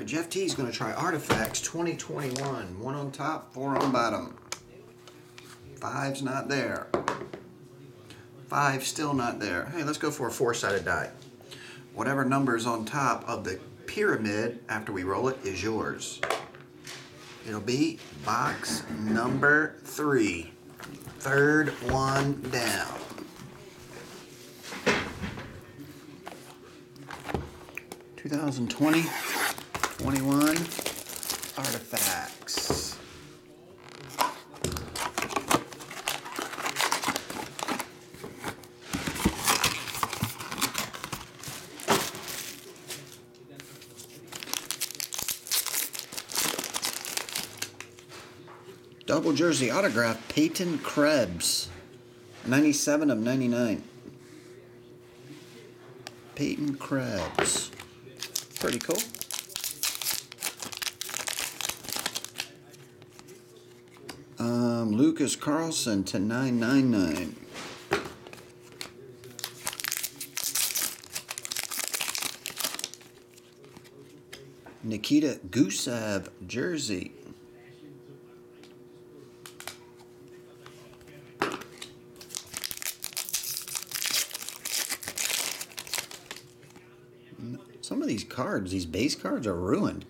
right, Jeff T is going to try Artifacts 2021. One on top, four on bottom. Five's not there. Five still not there. Hey, let's go for a four-sided die. Whatever number's on top of the pyramid after we roll it is yours. It'll be box number three. Third one down. Two thousand twenty, twenty-one artifacts. Double jersey autograph, Peyton Krebs. 97 of 99. Peyton Krebs. Pretty cool. Um, Lucas Carlsson to 999. Nikita Gusev jersey. Some of these cards, these base cards, are ruined.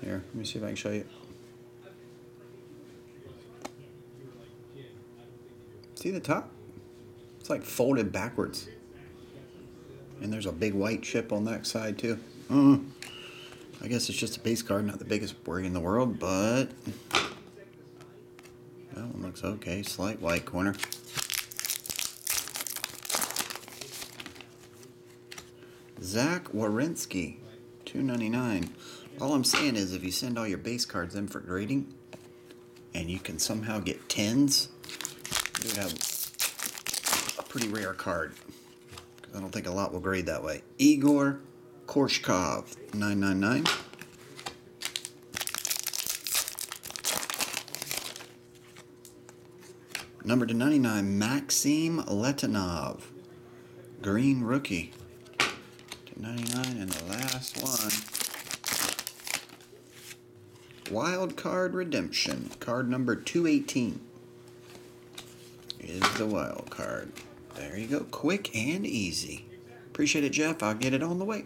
Here, let me see if I can show you. See the top? It's like folded backwards. And there's a big white chip on that side too. Uh, I guess it's just a base card, not the biggest worry in the world, but that one looks okay. Slight white corner. Zach Werenski, two ninety nine. All I'm saying is, if you send all your base cards in for grading, and you can somehow get tens, would have a pretty rare card. I don't think a lot will grade that way. Igor Korshkov, nine nine nine. Number to 99, Maxim Letunov, green rookie. 99 and the last one. Wild Card Redemption. Card number 218 is the wild card. There you go. Quick and easy. Appreciate it, Jeff. I'll get it on the way.